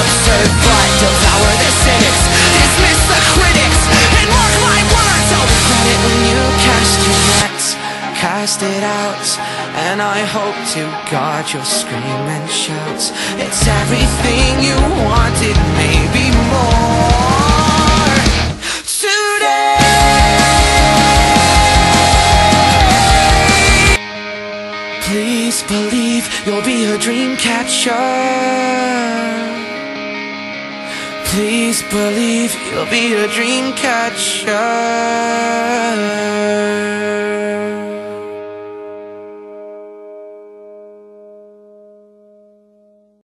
absurd devour the cynics Dismiss the critics and mark my words. Oh, I'll it when you cast your nets Cast it out And I hope to God you'll scream and shout. It's everything you wanted, maybe more. Please believe you'll be a dream catcher. Please believe you'll be a dream catcher